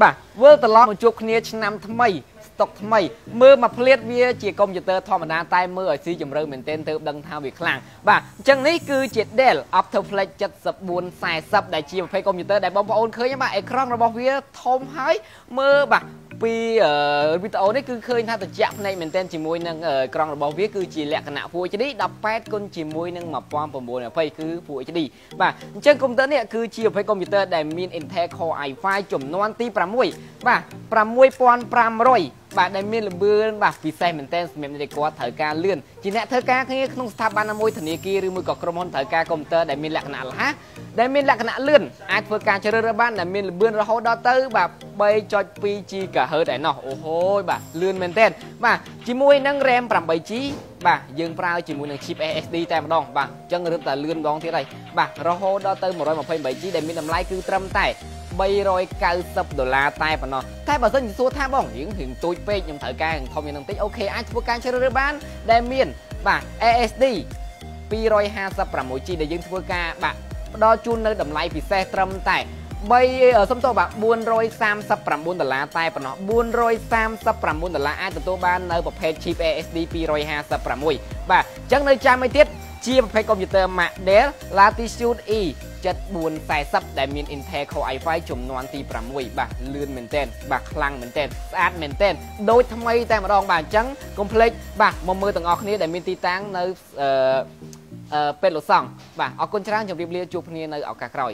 បាទវិលត្រឡប់មកជួបគ្នាឆ្នាំថ្មីស្តុកថ្មីមើលមកផ្លៀតវាជាកុំព្យូទ័រធម្មតាតែមើលឲ្យស៊ីជម្រៅមែនទែនទើបដឹងថាវាខ្លាំងបាទអញ្ចឹងនេះគឺជា Dell Optoflex 7440ដែលជាប្រភេទកុំព្យូទ័រដែលបងប្អូនឃើញបាទអេក្រង់របស់វាធំហើយមើលបាទ ពីវីដេអូនេះគឺឃើញថាត្រជាក់ភ្នែកមែនទែនជាមួយនឹងក្រង់របស់វាគឺជាលក្ខណៈ Full HD 18គុណជាមួយនឹង1920គឺ Full HD បាទអញ្ចឹងកុំព្យូទ័រនេះគឺជាប្រភេទកុំព្យូទ័រដែលមាន Intel Core i5 ចំនួនទី6បាទ6500 បាទដែលមានល្បឿនបាទពិសេសមែនទែនសម្រាប់អ្នកគាត់ត្រូវការលឿនជាអ្នកធ្វើការគ្នាក្នុងស្ថាប័នណាមួយធនាគារឬមួយក៏ក្រុមហ៊ុនត្រូវការកុំព្យូទ័រដែលមានលក្ខណៈរហ័សដែលមានលក្ខណៈលឿនអាចធ្វើការជ្រើសរើសបានដែលមានល្បឿនរហូតដល់ទៅបាទ3.2 GHz ឯណោះអូហូយបាទលឿនមែនទែនបាទជាមួយនឹង RAM 8G បាទយើងប្រើជាមួយនឹង chip SSD តែម្ដងបាទអញ្ចឹងរឹតតែលឿនម្ដងទៀតហើយបាទរហូតដល់ទៅ 128G ដែលមានតម្លៃគឺត្រឹមតែ 390ដុល្លារតែប៉ុណ្ណោះតែបើសិនជាសួរថាបងរៀងរៀងទូចពេកខ្ញុំត្រូវការធំយ៉ាងនឹងតិចអូខេអាចធ្វើការជ្រើសរើសបាន ដែលមានបាទ ASD 256G ដែលយើងធ្វើការបាទផ្ដល់ជូននៅតម្លៃពិសេសត្រឹមតែ3សុំទោសបាទ439ដុល្លារតែប៉ុណ្ណោះ439ដុល្លារអាចទទួលបាននៅប្រភេទ chip ASD 256បាទអញ្ចឹងនៅចាំឲ្យទៀត ជាប្រភេទកុំព្យូទ័រ Mac Dell Latitude E 7440ដែលមាន Intel Core i5 ចំនួនទី6បាទលឿនមែនទែនបាទខ្លាំងមែនទែនស្អាតមែនទែនដូចថ្មីតែម្ដងបាទអញ្ចឹងកុំភ្លេចបាទមកមើលទាំងអស់គ្នាដែលមានទីតាំងនៅអឺពេទ្យលសង់បាទអរគុណច្រើនជម្រាបលាជួបគ្នានៅឱកាសក្រោយ